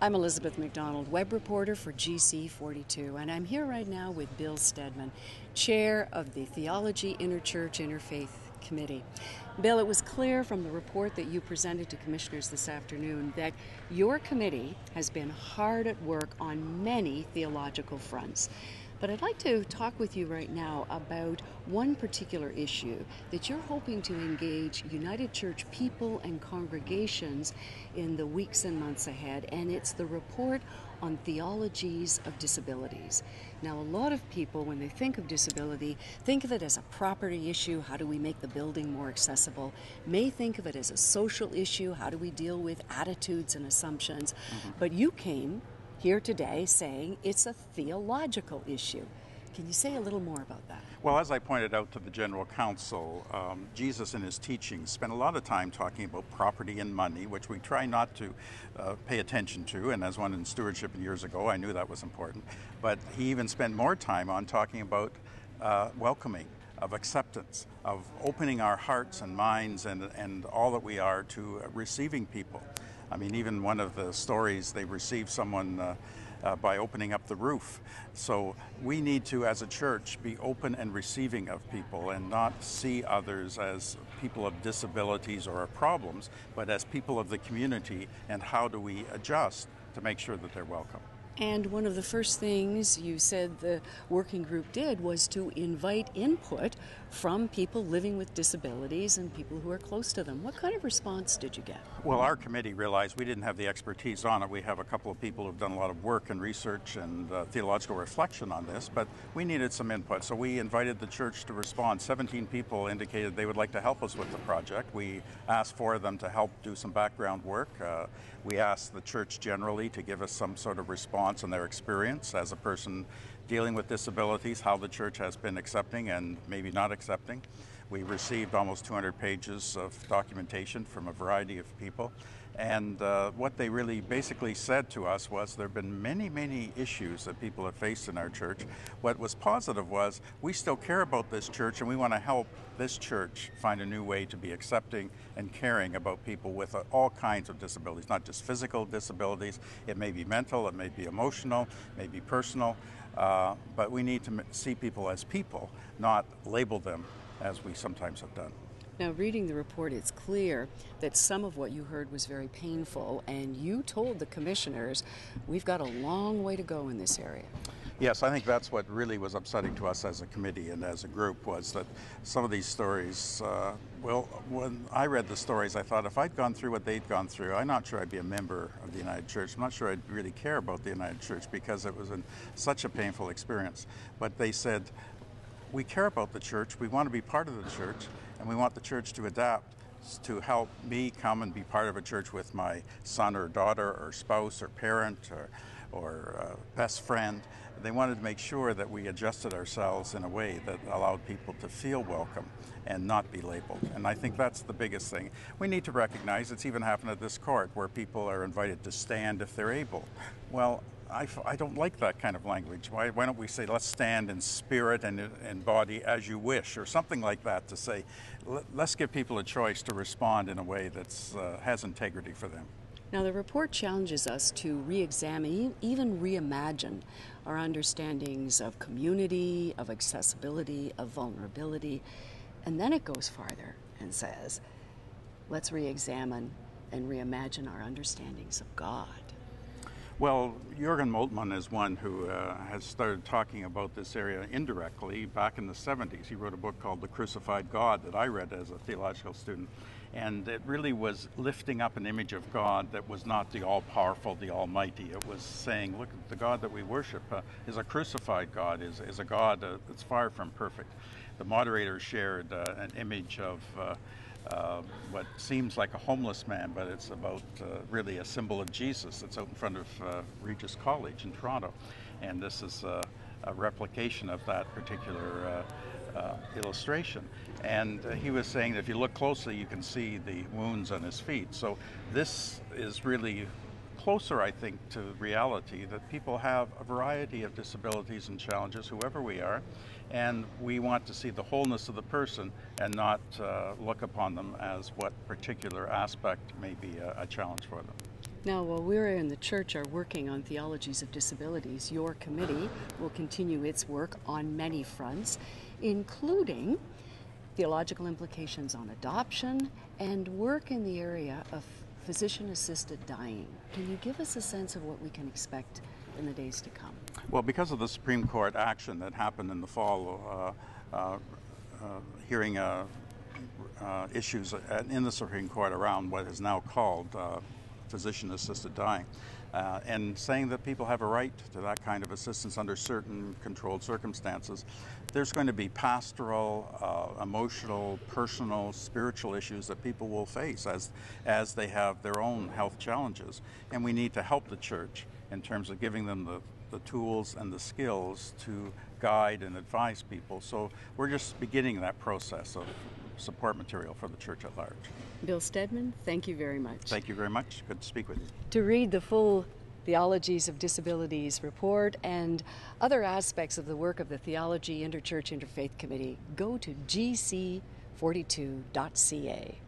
I'm Elizabeth McDonald, web reporter for GC42, and I'm here right now with Bill Steadman, chair of the Theology Interchurch Interfaith Committee. Bill, it was clear from the report that you presented to commissioners this afternoon that your committee has been hard at work on many theological fronts. But I'd like to talk with you right now about one particular issue that you're hoping to engage United Church people and congregations in the weeks and months ahead, and it's the report on theologies of disabilities. Now, a lot of people, when they think of disability, think of it as a property issue how do we make the building more accessible? May think of it as a social issue how do we deal with attitudes and assumptions? Mm-hmm. But you came here today saying it's a theological issue. Can you say a little more about that? Well, as I pointed out to the General Council, um, Jesus in his teachings spent a lot of time talking about property and money, which we try not to uh, pay attention to. And as one in stewardship years ago, I knew that was important. But he even spent more time on talking about uh, welcoming, of acceptance, of opening our hearts and minds and, and all that we are to receiving people. I mean, even one of the stories, they received someone uh, uh, by opening up the roof. So we need to, as a church, be open and receiving of people and not see others as people of disabilities or problems, but as people of the community and how do we adjust to make sure that they're welcome. And one of the first things you said the working group did was to invite input from people living with disabilities and people who are close to them. What kind of response did you get? Well, our committee realized we didn't have the expertise on it. We have a couple of people who've done a lot of work and research and uh, theological reflection on this, but we needed some input. So we invited the church to respond. 17 people indicated they would like to help us with the project. We asked for them to help do some background work. Uh, we asked the church generally to give us some sort of response on their experience as a person dealing with disabilities, how the church has been accepting and maybe not accepting. We received almost 200 pages of documentation from a variety of people. And uh, what they really basically said to us was there have been many, many issues that people have faced in our church. What was positive was we still care about this church and we want to help this church find a new way to be accepting and caring about people with uh, all kinds of disabilities, not just physical disabilities. It may be mental, it may be emotional, it may be personal, uh, but we need to see people as people, not label them as we sometimes have done. Now, reading the report, it's clear that some of what you heard was very painful, and you told the commissioners we've got a long way to go in this area. Yes, I think that's what really was upsetting to us as a committee and as a group was that some of these stories. Uh, well, when I read the stories, I thought if I'd gone through what they'd gone through, I'm not sure I'd be a member of the United Church. I'm not sure I'd really care about the United Church because it was an, such a painful experience. But they said, we care about the church, we want to be part of the church, and we want the church to adapt to help me come and be part of a church with my son or daughter or spouse or parent or, or uh, best friend. They wanted to make sure that we adjusted ourselves in a way that allowed people to feel welcome and not be labeled. And I think that's the biggest thing. We need to recognize it's even happened at this court where people are invited to stand if they're able. Well, I, I don't like that kind of language. Why, why don't we say, let's stand in spirit and in body as you wish, or something like that to say, let, us give people a choice to respond in a way that uh, has integrity for them. Now, the report challenges us to re examine, even reimagine our understandings of community, of accessibility, of vulnerability. And then it goes farther and says, let's re examine and reimagine our understandings of God. Well, Jurgen Moltmann is one who uh, has started talking about this area indirectly back in the 70s. He wrote a book called The Crucified God that I read as a theological student. And it really was lifting up an image of God that was not the all powerful, the almighty. It was saying, look, the God that we worship uh, is a crucified God, is, is a God uh, that's far from perfect. The moderator shared uh, an image of uh, uh, what seems like a homeless man, but it's about uh, really a symbol of Jesus that's out in front of uh, Regis College in Toronto. And this is a, replication of that particular uh, uh, illustration. And he was saying that if you look closely, you can see the wounds on his feet. So this is really closer, I think, to reality that people have a variety of disabilities and challenges, whoever we are, and we want to see the wholeness of the person and not uh, look upon them as what particular aspect may be a, a challenge for them. Now, while we're in the church are working on theologies of disabilities, your committee will continue its work on many fronts, including theological implications on adoption and work in the area of physician assisted dying. Can you give us a sense of what we can expect in the days to come? Well, because of the Supreme Court action that happened in the fall, uh, uh, uh, hearing uh, uh, issues in the Supreme Court around what is now called uh, physician assisted dying. Uh, and saying that people have a right to that kind of assistance under certain controlled circumstances. There's going to be pastoral, uh, emotional, personal, spiritual issues that people will face as, as they have their own health challenges. And we need to help the church in terms of giving them the, the tools and the skills to guide and advise people. So we're just beginning that process of support material for the church at large. Bill Steadman, thank you very much. Thank you very much. Good to speak with you. To read the full Theologies of Disabilities report and other aspects of the work of the Theology Interchurch Interfaith Committee, go to gc42.ca.